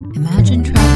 Imagine trying.